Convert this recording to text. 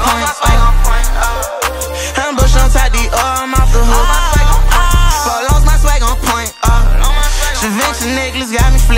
on point. Oh. I'm bush on top the oil, I'm off the hook. Follows my swag on point. Oh. Givenchy necklace got me flipped.